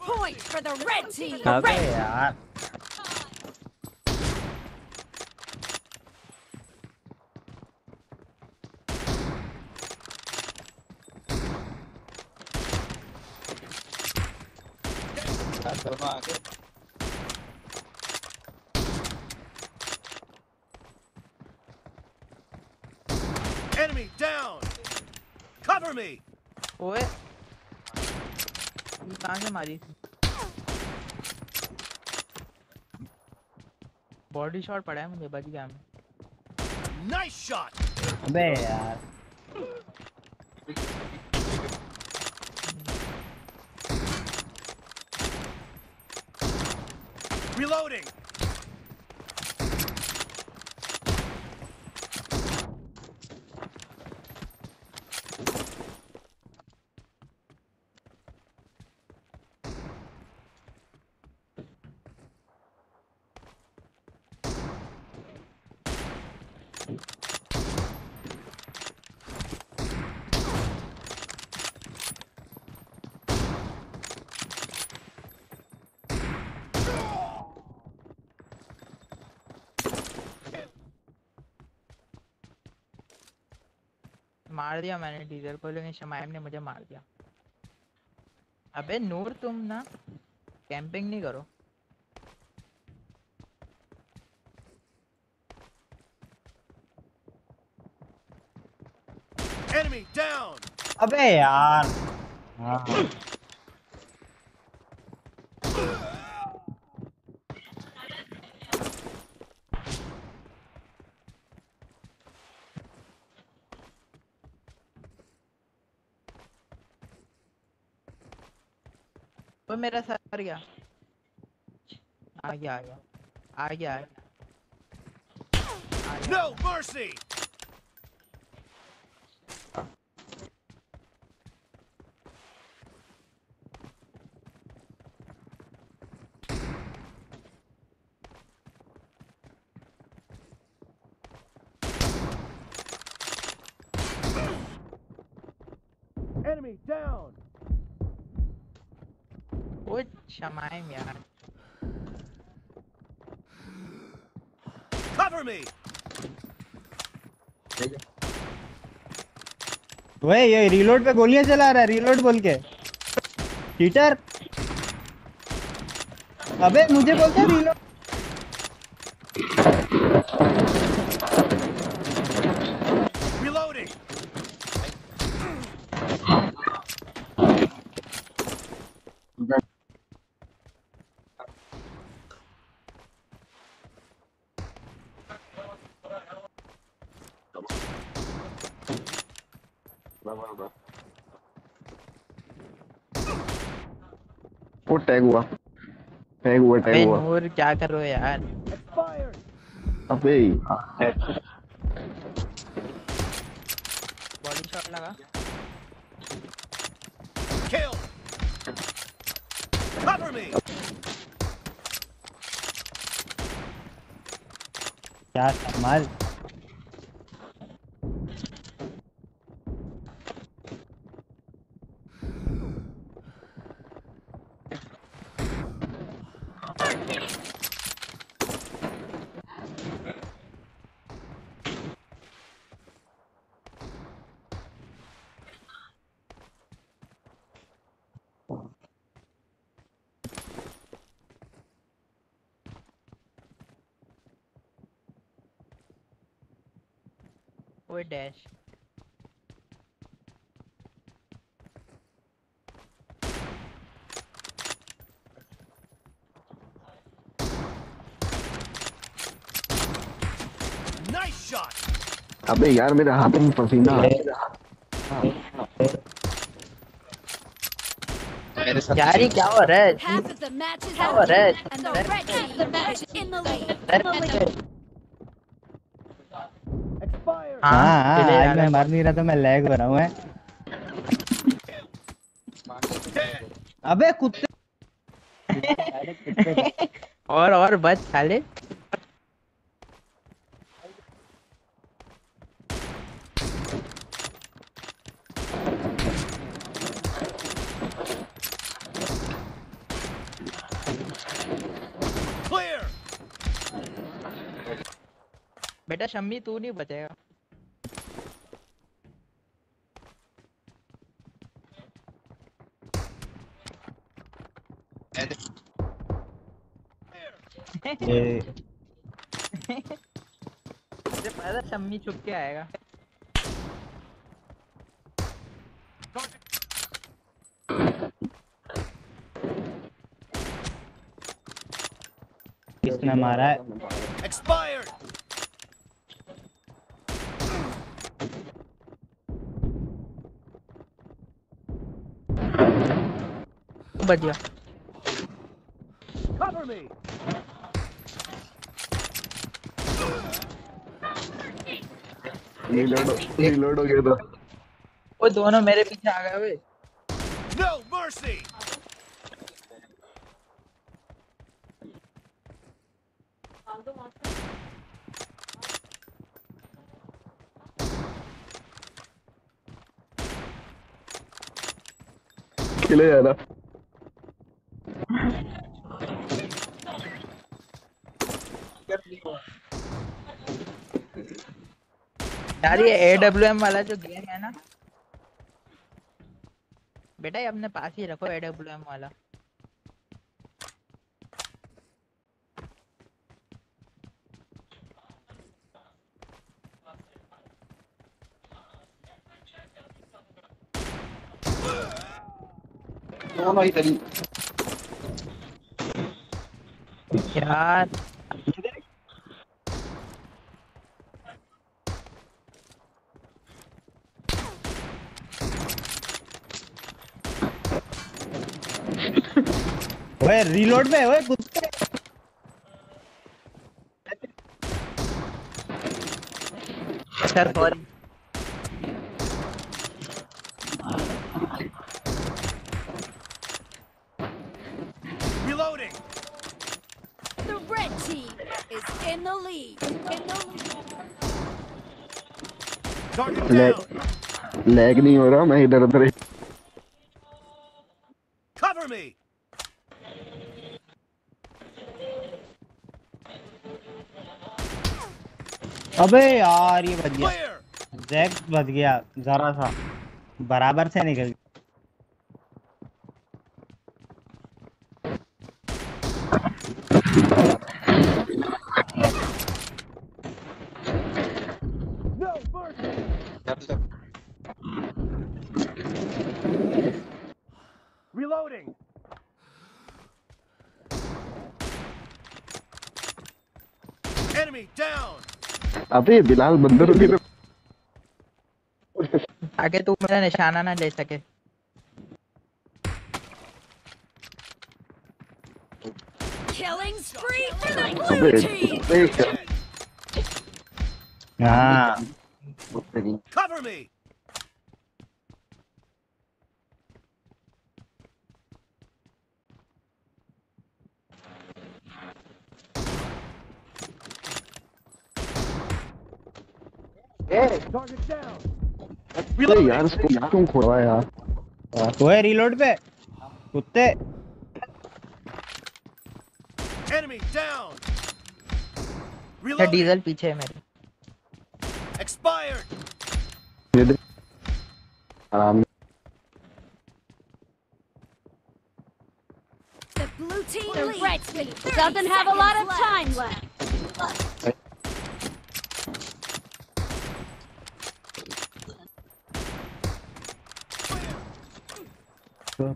point for the red team. Okay, red Enemy down! Cover me! What? ये कहाँ से मारी? थी बॉडी शॉट पड़ा है मुझे बच गया मैं। नाइस शॉट अबे यार। Reloading! मार दिया मैंने डीजल को लेकिन शमाइम ने मुझे मार दिया। अबे नूर तुम ना कैंपिंग नहीं करो। Enemy down! अबे यार हाँ। वो मेरा सर गया आ गया आ गया आ गया आ गया आ गया। No mercy! Enemy down! वो शमाइम यार Cover me! वही ये रीलोड पे गोलियाँ चला रहा है रीलोड बोल के। चीटर अबे मुझे बोलता रीलोड Reloading! वो टैग हुआ। टैग हुआ टैग हुआ। नूर क्या कर रहे हो यार? अबे। बॉडी शॉट लगा। Kill! Cover me! क्या कमाल? Nice shot! अबे यार मेरे हाथ में पसीना आ साथ यार ये क्या हो रहा है Half of the matches हाँ चले आज मैं मार मर नहीं रहा तो मैं लैग हो रहा हूँ। अबे कुत्ते और और बच साले। बेटा शम्मी तू नहीं बचेगा। मुझे पता शम्मी छुप के आएगा। किसने मारा है Expired. तू बच गया रीलोड रीलोड हो गया था। वो दोनों मेरे पीछे आ गए वे। No mercy. किले जा रहा यार, ये AWM वाला जो गेम है ना। बेटा, ये अपने पास ही रखो AWM वाला। दोनों ही तरी यार ओए रीलोड पे ओए कुत्ते sir sorry Reloading. The red team is in the lead. In the lead. Target ले down. लैग नहीं हो रहा मैं इधर उधर Cover me. अबे यार ये बच गया जैक बच गया जरा सा बराबर से निकल गया Reloading. Enemy down. अबे बिलाल बंदर भी तो ताकि तू मेरा निशाना ना ले सके Killing spree for the अबे blue team. अबे क्या हाँ Cover me. Target down. अबे यार इसको क्यों खोड़ा यार ओए रीलोड पे कुत्ते Enemy down. या Reloading. डीजल पीछे है मेरे Expired. ये दे आराम The blue team the red team doesn't have a lot of time left. Dead.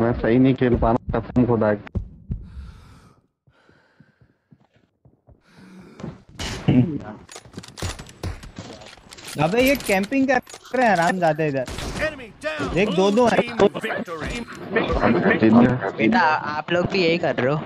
मैं सही नहीं खेल पा रहा कसम खुदा की अबे ये कैंपिंग कर रहे हैं आराम ज़्यादा इधर। एक देख, दो- दो हैं। बेटा आप लोग भी यही कर रहे हो।